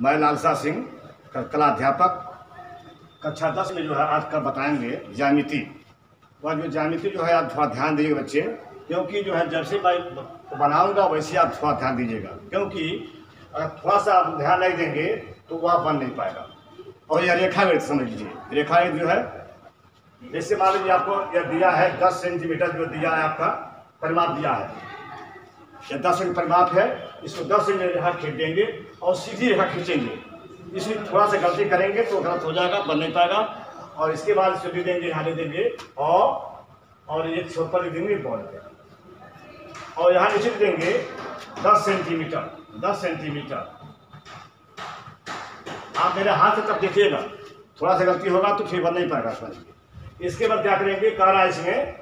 मैं लालसा सिंह कला अध्यापक, कक्षा दस में जो है आज कल बताएँगे जामिति वह जो जामिति जो है आप थोड़ा ध्यान दीजिए बच्चे, क्योंकि जो है जब से मैं बनाऊँगा वैसे आप थोड़ा ध्यान दीजिएगा, क्योंकि अगर थोड़ा सा आप ध्यान नहीं देंगे तो वह बन नहीं पाएगा। और यह रेखा समझ लीजिए। रेखा जो है, जैसे मान लीजिए आपको यह दिया है, दस सेंटीमीटर जो दिया है आपका, परिमाप दिया है। यह दस सेंट परिमाप है, इसको दस सेंटीमीटर रेखा खींच देंगे और सीधी रेखा खींचेंगे। इसमें थोड़ा सा गलती करेंगे तो गलत हो जाएगा, बन नहीं पाएगा। और इसके बाद इसको दे देंगे, यहाँ दे देंगे, और और ये छोर पर देंगे बॉल पे और यहाँ नीचे देंगे, दस सेंटीमीटर दस सेंटीमीटर। आप मेरे हाथ से तब देखिएगा, थोड़ा सा गलती होगा तो फिर बन नहीं पाएगा समझिए इसके बाद क्या करेंगे, कह रहा है इसमें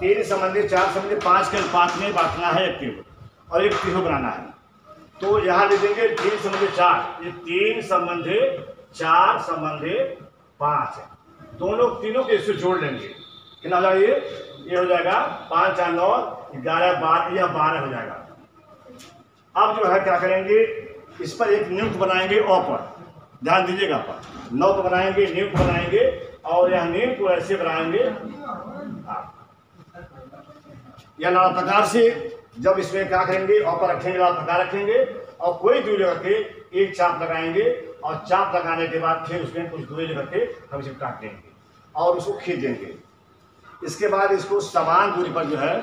तीन संबंधी चार संबंधी पाँच के अनुपात में बांटना है एक त्रिभुज और एक त्रिभुज बनाना है। तो यहाँ लिख देंगे तीन संबंधी चार। ये तीन संबंधी चार संबंधी पाँच है। दोनों तीनों के इससे जोड़ लेंगे। कितना हो जाएगा ये? ये हो जाएगा पाँच, चार, नौ, ग्यारह, बारह यह बारह हो जाएगा। अब जो है क्या करेंगे? इस पर एक नियुक्त बनाएँगे अ पर। ध्यान दीजिएगा पर। नौ को बनाएँगे, नियुक्त बनाएँगे, और यह नियुक्त को ऐसे बनाएँगे। यह नाना प्रकार से जब इसमें क्या करेंगे अ पर रखेंगे नाना प्रकार रखेंगे और कोई दूरी के एक चाप लगाएँगे और चाप लगाने के बाद फिर उसमें कुछ दूरी लगा के हम इसे काट देंगे और उसको खींच देंगे। इसके बाद इसको समान दूरी पर जो है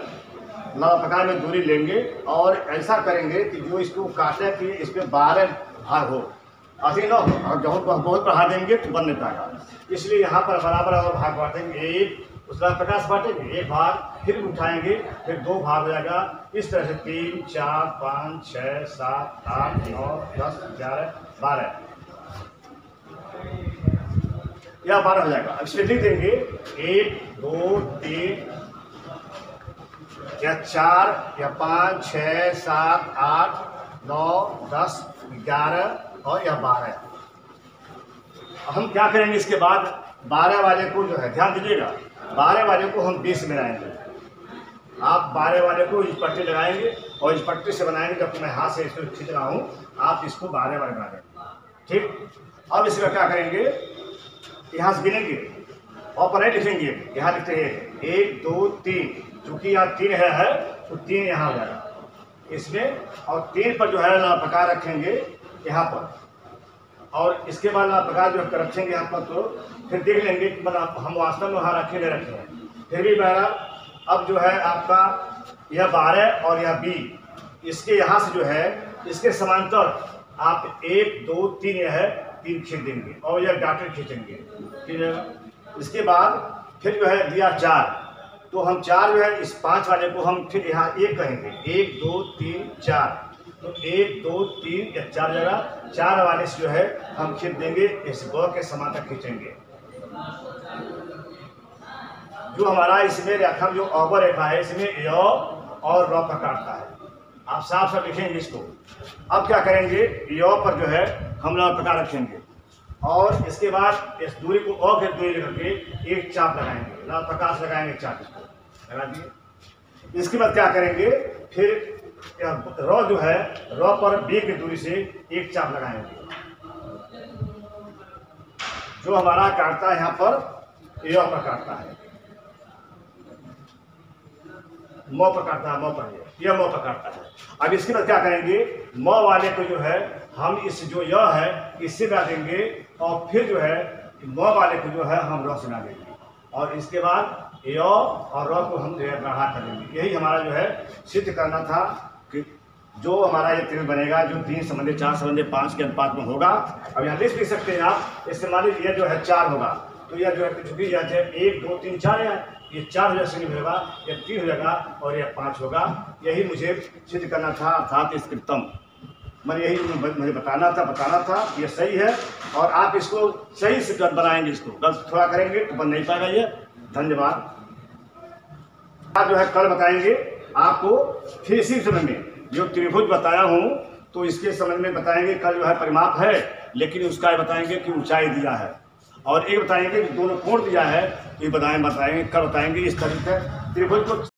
नौ प्रकार में दूरी लेंगे और ऐसा करेंगे कि जो इसको काटे कि इसमें बारह भाग हो। अभी न और जब बहुत बढ़ा देंगे तो बन नहीं पाएगा। इसलिए यहाँ पर बराबर और भाग बांटेंगे एक उसका प्रकाश बांटेंगे एक भाग फिर उठाएँगे, फिर दो भाग हो जाएगा। इस तरह से तीन, चार, पाँच छः सात, आठ, नौ, दस, ग्यारह, बारह। या बारह हो जाएगा। अब इसमें लिख देंगे, एक, दो, तीन, या चार, या पाँच छः सात, आठ, नौ, दस, ग्यारह और या बारह। हम क्या करेंगे इसके बाद? बारह वाले को जो है, ध्यान दीजिएगा। बारह वाले को हम बीस में लाएँगे। आप बारह वाले को इस पट्टी लगाएँगे और इस पट्टी से बनाएँगे जब मैं हाथ से इसको खींच रहा हूँ आप इसको बारह वाले बना देंगे। ठीक? अब इसका क्या करेंगे? यहाँ से गिनेंगे। और पर लिखेंगे। यहाँ लिखते हैं एक दो तीन। चूँकि यहाँ तीन है, है तो तीन यहाँ हो जाएगा। इसमें और तीन पर जो है ना पका रखेंगे यहाँ पर। और इसके बाद प्रकार जो रखेंगे यहाँ पर तो फिर देख लेंगे कि मतलब हम वास्तव में वहाँ रखे नहीं रखे हैं। फिर भी बहरहाल, अब जो है आपका यह बारह और यह बी। इसके यहाँ से जो है, इसके समांतर आप एक, दो, तीन यह है, तीन खींच देंगे और यह डाटर खींचेंगे। ठीक है? इसके बाद फिर जो है दिया चार। तो हम चार जो है, इस पाँच वाले को हम फिर यहाँ एक कहेंगे। एक, दो, तीन, चार। तो एक, दो, तीन या चार जगह, चार वाले से जो है, हम खींच देंगे, इस गौ के समान तक खींचेंगे। जो हमारा इसमें रेखा, जो अवर रेखा है, इसमें य और र का काटता है। आप साफ़ साफ़ लिखेंगे इसको। अब क्या करेंगे? य पर जो है, हम लोग प्रकार रखेंगे। और इसके बाद इस दूरी को और फिर दूरी करके एक चाप लगाएँगे। लाल प्रकाश लगाएँगे चाप इसको। लगा दिए। इसके बाद क्या करेंगे? फिर रॉ जो है, रॉ पर बी की दूरी से एक चाप लगाएँगे जो हमारा काटता है यहाँ पर ए पर काटता है। मौ पर काटता है, मौ पर यह मौ पर काटता है। अब इसके बाद क्या करेंगे? मौ वाले को जो है, हम इस जो यह है, इससे मिला देंगे, और फिर जो है, मौ वाले को जो है, हम रॉ से देंगे। और इसके बाद य और रॉ को हम जो है, बढ़ा कर देंगे। यही हमारा जो है, सिद्ध करना था। कि जो हमारा ये त्रिभुज बनेगा, जो तीन संबंधी चार संबंधी पाँच के अनुपात में होगा। अब यहाँ लिस्ट लिख सकते हैं आप, इससे मान लीजिए यह जो है चार होगा। तो यह जो है चूँकि यह एक, दो, तीन, चार है। ये चार हो जाएगा होगा यह तीन हो जाएगा और यह पाँच होगा। यही मुझे सिद्ध करना था, अर्थात स्क्रिप्तम मैं यही मुझे बताना था बताना था, ये सही है। और आप इसको सही से बनाएँगे इसको। गलत थोड़ा करेंगे तो बन नहीं पाएगा ये। धन्यवाद। आप जो है कल बताएँगे। आपको इसी समय में, जो त्रिभुज बताया हूँ तो इसके समझ में बताएँगे कल जो है परिमाप है, लेकिन उसका बताएँगे कि ऊंचाई दिया है। और एक बताएँगे कि दोनों कोण दिया है तो ये बताएँ, बताएँगे, कल बताएँगे इस तरीके त्रिभुज को